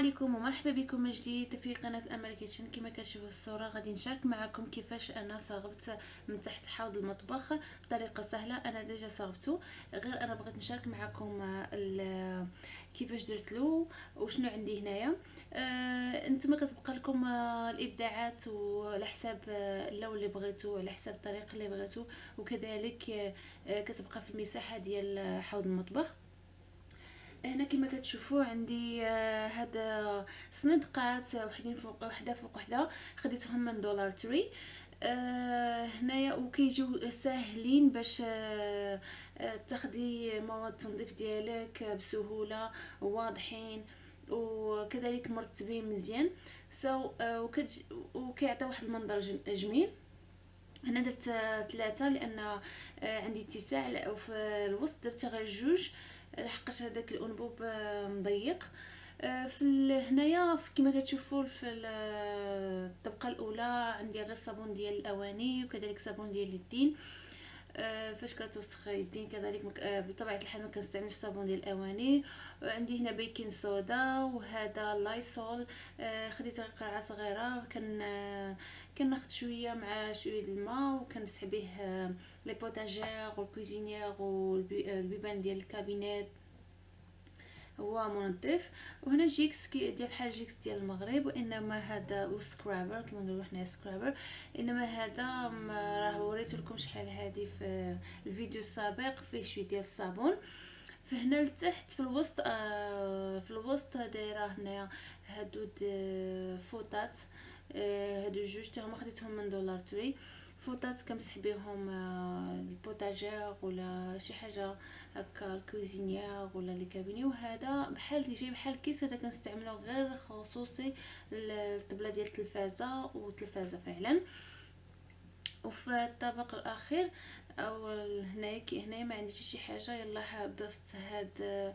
عليكم ومرحبا بكم من جديد في قناة أمل كيتشن كما كتشوفوا الصورة غادي نشارك معكم كيفاش أنا صاوبت من تحت حوض المطبخ بطريقة سهلة. أنا déjà صاوبته غير أنا بغيت نشارك معكم كيفاش درت له وشنو عندي هنايا. آه أنتم كتبقى لكم آه الإبداعات وعلى حساب آه اللون اللي بغيتو على حساب الطريقة اللي بغيتو وكذلك آه كتبقى في المساحة ديال حوض المطبخ. هنا كما كتشوفوا عندي آه، هاد صندقات وحدين فوق وحدة فوق وحدة خديتهم من دولار تري. آه هنايا وكيجيو ساهلين باش آه, آه، تاخدي مواد التنظيف ديالك بسهولة واضحين وكذلك مرتبين مزيان. سو so, آه وكيعطي واحد المنظر جميل. هنا درت ثلاثة لأن آه عندي اتساع وفي الوسط درت غير جوج. لحقاش هذاك الأنبوب آه، مضيق. آه، في هنايا كما كتشوفوا في الطبقة الأولى عندي غير الصابون ديال الأواني وكذلك صابون ديال اليدين آه، فاش كتوسخ يدين كذلك بطبيعة الحال ما كنستعملش الصابون ديال الأواني. وعندي هنا بيكين صودا وهذا لايسول خديت قرعة صغيرة. كان كناخذ شوية مع شوية الماء وكنمسح به لي بوتاجير وال cuisinière والبيبان ديال ال cabinet ات. هو منظف. وهنا جيكس ديال بحال جيكس ديال المغرب وإنما هذا و scrubber كما نقولوا حنا scrubber إنما هذا راه وريت لكم شحال هذه في الفيديو السابق فيه شوية ديال الصابون. فهنا لتحت في الوسط آه في الوسط دايره هنايا هادو فوطات. آه هادو جوج تا هما خديتهم من Dollar Tree. فوطات كنمسح بهم آه البوتاجير ولا شي حاجة هكا ال cuisinière ولا les cabinets. وهذا بحال جاي بحال كيس هذا كنستعملو غير خصوصي الطبله ديال التلفازة والتلفازة فعلا. وفي الطبق الأخير أو هنايا هنايا ما عنديش شي حاجة يلا ضفت هاد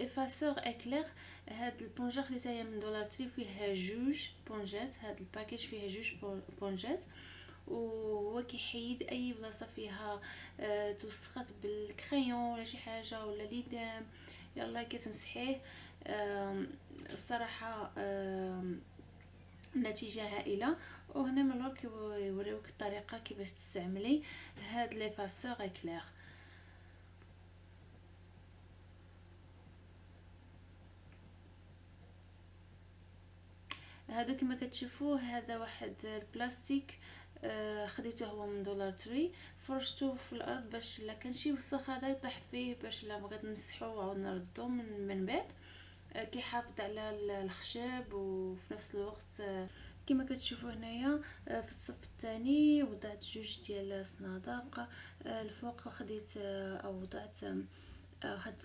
effaceur éclair. هاد البونجا خديتها من Dollar Tree فيها جوج بونجات. هاد ال package فيها جوج بونجات. وهو كيحيد أي بلاصة فيها آه توسخات بال crayon ولا شي حاجة ولا ليدام. يلا كتمسحيه الصراحة نتيجة هائلة. وهنا من اللور كيوريوك الطريقة كيفاش تستعملي هاد l'effaceur éclair. هادو كما كتشوفوا هذا واحد البلاستيك خديته هو من دولار تري. فرشته في الأرض باش لا كان شي وسخ هذا يطيح فيه باش لا بغيت نمسحو وعاود نردو من, من بعد. آه كيحافظ على الخشب وفي نفس الوقت آه كما كتشوفوا هنايا آه في الصف الثاني وضعت جوج ديال الصنادق. آه الفوق خديت آه أو وضعت آه هاد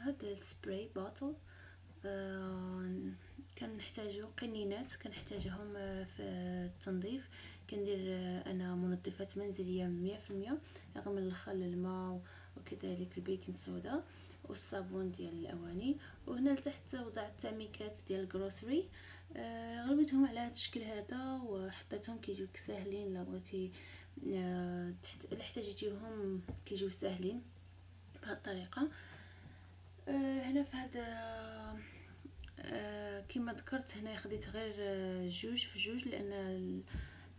هاد ال spray bottle آه كنحتاجو قنينات كنحتاجهم آه، في التنظيف. كندير آه، أنا منظفات منزلية مية في المية رغم الخل الماء وكذلك ال baking soda والصابون ديال الأواني. وهنا لتحت وضعت هاد الميكات ديال ال grocery. آه قلبتهم على هذا الشكل هذا وحطيتهم كيجيوك ساهلين. لا بغيتي آه تحت احتاجيتيهم كيجيو ساهلين بهذه الطريقة. آه هنا في هذا آه كما ذكرت هنا خديت غير آه، جوج في جوج لأن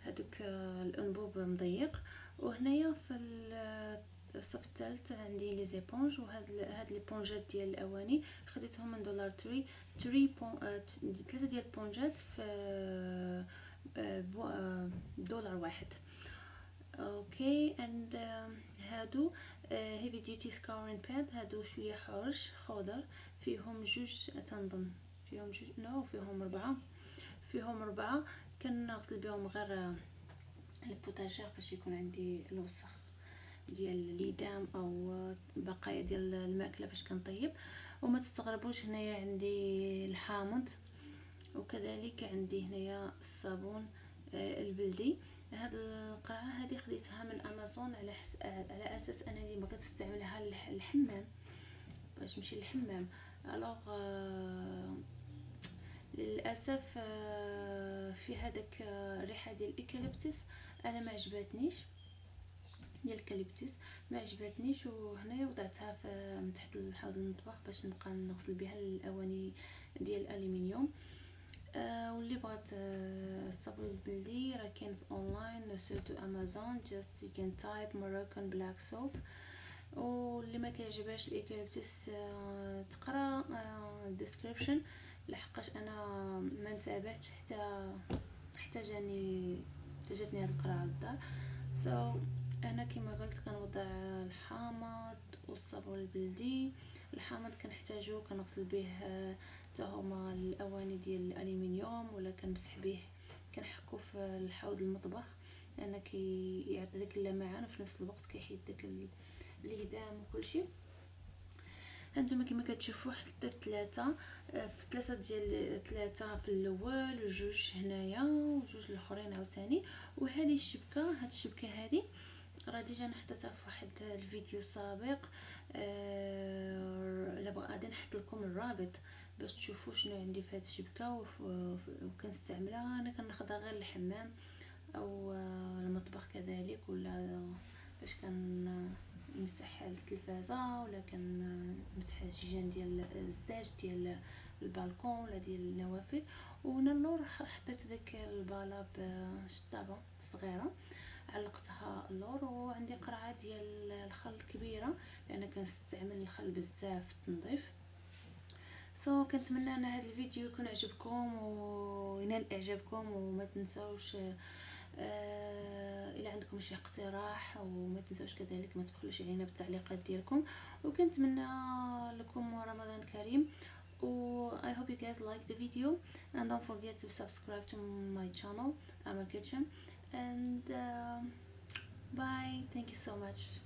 هذوك آه الأنبوب مضيق. وهنايا في الصف الثالث عندي les éponges وهاد هاد لي بونجات ديال الأواني. خديتهم من Dollar Tree très bon آه ثلاثة ديال البونجات في آه, آه، دولار واحد. أوكي اند هادو. هيفي ديوتي سكارين باد هادو شوية حرش خضر فيهم جوج تنظن فيهم جوج نو فيهم ربعة فيهم ربعة. كنغسل بهم غير البوتاجير فاش يكون عندي الوسخ ديال الليدام أو بقايا ديال المأكلة فاش كنطيب. وما تستغربوش هنايا عندي الحامض وكذلك عندي هنايا الصابون آه، البلدي. هاد القرعة هذه خديتها من أمازون على حس... على أساس أنني بغيت نستعملها للحمام. باش نمشي للحمام. alors آه للأسف آه في هذاك الريحه ديال ال eucalyptus أنا ما عجبتنيش ديال الكاليبتوس ما عجبتنيش وهنايا وضعتها من تحت الحوض المطبخ باش نبقى نغسل بها الأواني ديال الالومنيوم واللي بغات آه الصابون البلدي راه كاين في online surtout Amazon just you can type Moroccan black soap واللي ما كيعجبهاش ال eucalyptus تقرا ال description لحقاش أنا ما نتابعتش حتى حتى جاني جاتني هاد القرعة للدار so, أنا كما قلت كنوضع الحامض والصابون البلدي الحامض كنحتاجو كنغسل به حتى هما الأواني ديال الالومنيوم ولا كنمسح به كنحكو في الحوض المطبخ لأن كيعطي داك اللمعان وفي نفس الوقت كيحيد داك الهدام وكلشي. هانتوما كما كتشوفوا حتى ثلاثة في ثلاثة ديال ثلاثة في الأول وجوج هنايا وجوج الأخرين عاوتاني. وهذه الشبكة هاد الشبكة هذه راه déjà حطيتها في واحد الفيديو سابق آه غادي نحط لكم الرابط باش تشوفوا شنو عندي في هذه الشبكة وكنستعملها. أنا كناخذها غير الحمام أو آه المطبخ كذلك ولا باش كنمسح التلفازة ولا كنمسح الجاجات ديال الزاج ديال البالكون ولا ديال النوافذ. وهنا اللور حطيت داك البالا وشطابة صغيرة. علقتها اللور وعندي قرعة ديال الخل كبيرة لأن كنستعمل الخل بزاف في التنظيف so, كنتمنى أن هذا الفيديو يكون عجبكم وينال إعجابكم وما تنساوش آه إلى عندكم شي اقتراح وما تنساوش كذلك ما تبخلوش علينا بالتعليقات ديالكم. وكنتمنى لكم رمضان كريم و I hope you guys like the video and don't forget to subscribe to my channel Amal Kitchen. And uh, bye. Thank you so much